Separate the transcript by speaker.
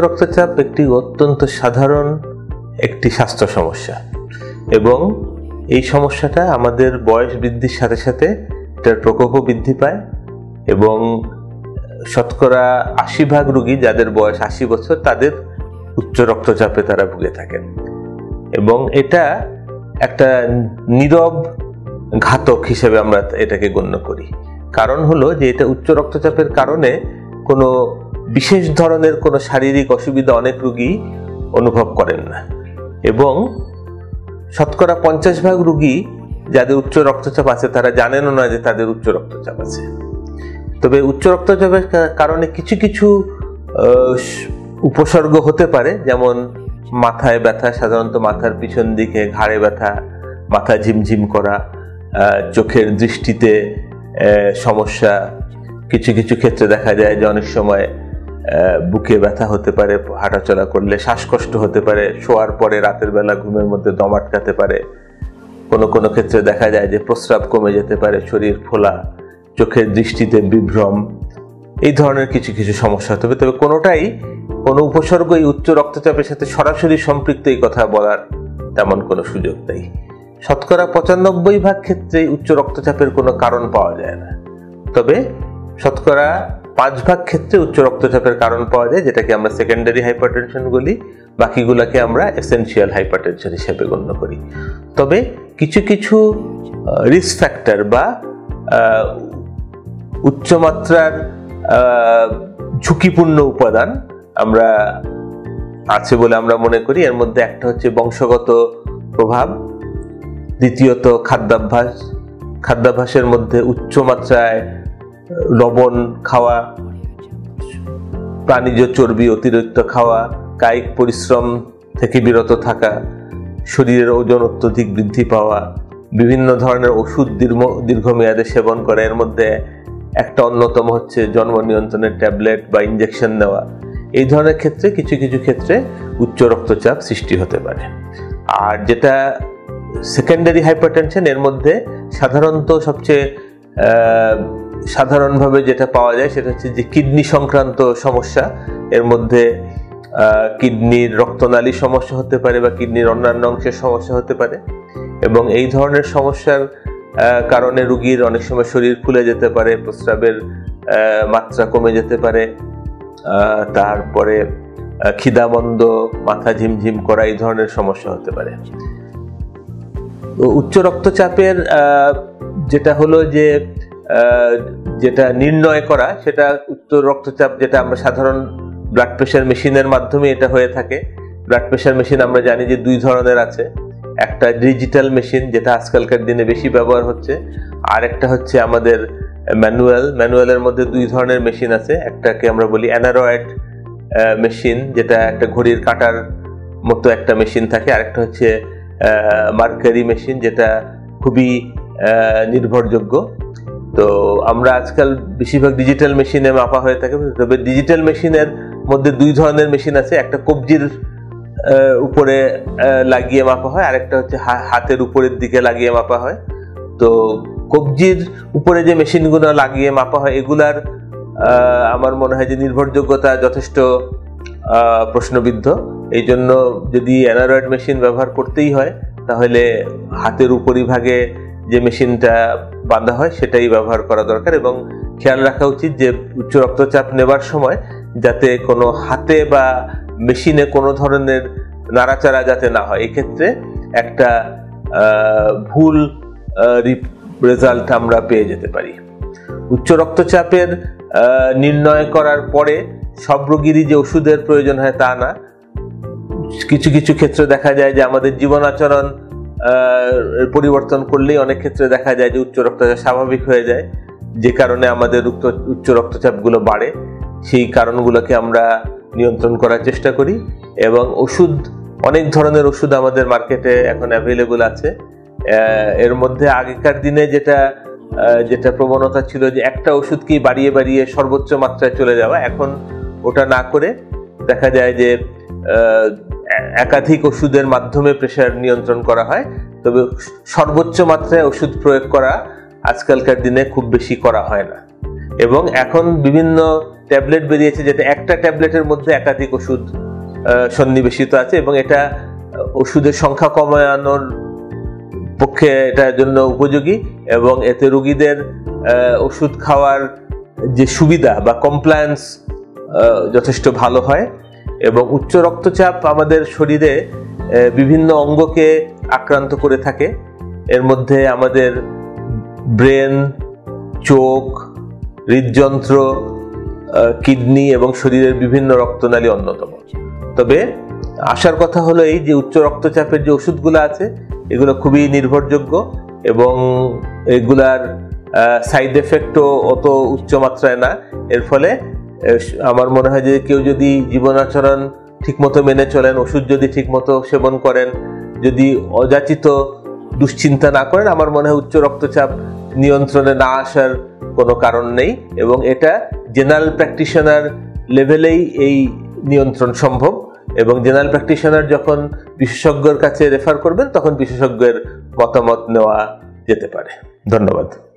Speaker 1: রক্তচাপ একটি অত্যন্ত সাধারণ একটি স্বাস্থ্য সমস্যা। এবং এই সমস্যাটা আমাদের বয়স বৃদ্ধির সাথে সাথে এটার প্রকোপও বৃদ্ধি পায় এবং শতকরা আশি ভাগ রুগী যাদের বয়স আশি বছর, তাদের উচ্চ রক্তচাপে তারা ভুগে থাকেন। এবং এটা একটা নীরব ঘাতক হিসেবে আমরা এটাকে গণ্য করি। কারণ হলো যে এটা উচ্চ রক্তচাপের কারণে কোনো বিশেষ ধরনের কোনো শারীরিক অসুবিধা অনেক রুগী অনুভব করেন না। এবং শতকরা পঞ্চাশ ভাগ রুগী যাদের উচ্চ রক্তচাপ আছে, তারা জানেনও না যে তাদের উচ্চ রক্তচাপ আছে। তবে উচ্চ রক্তচাপের কারণে কিছু কিছু উপসর্গ হতে পারে, যেমন মাথায় ব্যথা, সাধারণত মাথার পিছন দিকে ঘাড়ে ব্যথা, মাথা ঝিমঝিম করা চোখের দৃষ্টিতে সমস্যা। কিছু কিছু ক্ষেত্রে দেখা যায় যে অনেক সময় বুকে ব্যথা হতে পারে, হাঁটাচলা করলে শ্বাসকষ্ট হতে পারে, শোয়ার পরে রাতের বেলা ঘুমের মধ্যে দম আটকাতে পারে। কোনো কোনো ক্ষেত্রে দেখা যায় যে প্রস্রাব কমে যেতে পারে, শরীর ফোলা, চোখের দৃষ্টিতে বিভ্রম, এই ধরনের কিছু কিছু সমস্যা। হতে হবে তবে কোনোটাই কোনো উপসর্গ এই উচ্চ রক্তচাপের সাথে সরাসরি সম্পৃক্ত এই কথা বলার তেমন কোনো সুযোগ নেই। শতকরা পঁচানব্বই ভাগ ক্ষেত্রে উচ্চ রক্তচাপের কোনো কারণ পাওয়া যায় না। তবে শতকরা পাঁচ ভাগ ক্ষেত্রে উচ্চ রক্তচাপের কারণ পাওয়া যায়, যেটাকে আমরা সেকেন্ডারি হাইপারটেনশন বলি। বাকিগুলোকে আমরা এসেন্সিয়াল হাইপারটেনশন হিসেবে গণ্য করি। তবে কিছু কিছু রিস্ক ফ্যাক্টর বা উচ্চমাত্রার ঝুঁকিপূর্ণ উপাদান আমরা আছে বলে আমরা মনে করি। এর মধ্যে একটা হচ্ছে বংশগত প্রভাব। দ্বিতীয়ত খাদ্যাভ্যাস। খাদ্যাভ্যাসের মধ্যে উচ্চমাত্রায় লবণ খাওয়া, প্রাণীজ চর্বি অতিরিক্ত খাওয়া, কায়িক পরিশ্রম থেকে বিরত থাকা, শরীরের ওজন অত্যধিক বৃদ্ধি পাওয়া, বিভিন্ন ধরনের ওষুধ দীর্ঘ দীর্ঘমেয়াদে সেবন করা, এর মধ্যে একটা অন্যতম হচ্ছে জন্ম নিয়ন্ত্রণের ট্যাবলেট বা ইঞ্জেকশন নেওয়া এই ধরনের ক্ষেত্রে কিছু কিছু ক্ষেত্রে উচ্চ রক্তচাপ সৃষ্টি হতে পারে। আর যেটা সেকেন্ডারি হাইপারটেনশন এর মধ্যে সাধারণত সবচেয়ে সাধারণভাবে যেটা পাওয়া যায় সেটা হচ্ছে যে কিডনি সংক্রান্ত সমস্যা। এর মধ্যে কিডনির রক্তনালী সমস্যা হতে পারে বা কিডনির অন্যান্য অংশের সমস্যা হতে পারে। এবং এই ধরনের সমস্যার কারণে রুগীর অনেক সময় শরীর ফুলে যেতে পারে, প্রস্রাবের মাত্রা কমে যেতে পারে। তারপরে খিদাবন্ধ মাথা ঝিমঝিম করা এই ধরনের সমস্যা হতে পারে। উচ্চ রক্তচাপের যেটা হলো যে যেটা নির্ণয় করা, সেটা উচ্চ রক্তচাপ যেটা আমরা সাধারণ ব্লাড প্রেশার মেশিনের মাধ্যমে এটা হয়ে থাকে। ব্লাড প্রেশার মেশিন আমরা জানি যে দুই ধরনের আছে। একটা ডিজিটাল মেশিন যেটা আজকালকার দিনে বেশি ব্যবহার হচ্ছে। আর একটা হচ্ছে আমাদের ম্যানুয়াল ম্যানুয়ালের মধ্যে দুই ধরনের মেশিন আছে। একটাকে আমরা বলি অ্যানারয়েড মেশিন যেটা একটা ঘড়ির কাটার মতো একটা মেশিন থাকে। আরেকটা হচ্ছে মার্কারি মেশিন যেটা খুবই নির্ভরযোগ্য। তো আমরা আজকাল বেশিরভাগ ডিজিটাল মেশিনে মাপা হয়ে থাকে, তবে ডিজিটাল মেশিনের মধ্যে দুই ধরনের মেশিন আছে, একটা কবজির উপরে লাগিয়ে মাপা হয়, আরেকটা হচ্ছে হাতের উপরের দিকে লাগিয়ে মাপা হয়। তো কবজির উপরে যে মেশিনগুলো লাগিয়ে মাপা হয়, এগুলার আমার মনে হয় যে নির্ভরযোগ্যতা যথেষ্ট প্রশ্নবিদ্ধ। এই জন্য যদি অ্যানারয়েড মেশিন ব্যবহার করতেই হয়, তাহলে হাতের উপরিভাগে যে মেশিনটা বাঁধা হয়, সেটাই ব্যবহার করা দরকার এবং খেয়াল রাখা উচিত যে উচ্চ রক্তচাপ নেবার সময় যাতে কোনো হাতে বা মেশিনে কোনো ধরনের নাড়াচাড়া যাতে না হয়। এক্ষেত্রে একটা ভুল রেজাল্ট আমরা পেয়ে যেতে পারি। উচ্চ রক্তচাপের নির্ণয় করার পরে সব রোগীরই যে ওষুধের প্রয়োজন হয় তা না। কিছু কিছু ক্ষেত্রে দেখা যায় যে আমাদের জীবন আচরণ পরিবর্তন করলেই অনেক ক্ষেত্রে দেখা যায় যে উচ্চ রক্তচাপ স্বাভাবিক হয়ে যায়। যে কারণে আমাদের উচ্চ রক্তচাপগুলো বাড়ে, সেই কারণগুলোকে আমরা নিয়ন্ত্রণ করার চেষ্টা করি এবং ওষুধ, অনেক ধরনের ওষুধ আমাদের মার্কেটে এখন অ্যাভেলেবল আছে। এর মধ্যে আগেকার দিনে যেটা যেটা প্রবণতা ছিল যে একটা ওষুধকেই বাড়িয়ে বাড়িয়ে সর্বোচ্চ মাত্রায় চলে যাওয়া, এখন ওটা না করে দেখা যায় যে একাধিক ওষুধের মাধ্যমে প্রেশার নিয়ন্ত্রণ করা হয়। তবে সর্বোচ্চ মাত্রায় ওষুধ প্রয়োগ করা আজকালকার দিনে খুব বেশি করা হয় না। এবং এখন বিভিন্ন ট্যাবলেট বেরিয়েছে যেটা একটা ট্যাবলেটের মধ্যে একাধিক ওষুধ সন্নিবেশিত আছে এবং এটা ওষুধের সংখ্যা কমানোর পক্ষে এটার জন্য উপযোগী এবং এতে রোগীদের ওষুধ খাওয়ার যে সুবিধা বা কমপ্লায়েন্স যথেষ্ট ভালো হয়। এবং উচ্চ রক্তচাপ আমাদের শরীরে বিভিন্ন অঙ্গকে আক্রান্ত করে থাকে। এর মধ্যে আমাদের ব্রেন, চোখ, হৃদযন্ত্র কিডনি এবং শরীরের বিভিন্ন রক্তনালী অন্যতম। তবে আসার কথা হলো এই যে উচ্চ রক্তচাপের যে ওষুধগুলো আছে, এগুলো খুবই নির্ভরযোগ্য এবং এগুলার সাইড এফেক্টও অত উচ্চ মাত্রায় না। এর ফলে আমার মনে হয় যে কেউ যদি জীবনাচরণ ঠিকমতো মেনে চলেন, ওষুধ যদি ঠিকমতো সেবন করেন, যদি অযাচিত দুশ্চিন্তা না করেন, আমার মনে হয় উচ্চ রক্তচাপ নিয়ন্ত্রণে না আসার কোনো কারণ নেই এবং এটা জেনারেল প্র্যাকটিশনার লেভেলেই এই নিয়ন্ত্রণ সম্ভব এবং জেনারেল প্র্যাকটিশনার যখন বিশেষজ্ঞের কাছে রেফার করবেন, তখন বিশেষজ্ঞের মতামত নেওয়া যেতে পারে। ধন্যবাদ।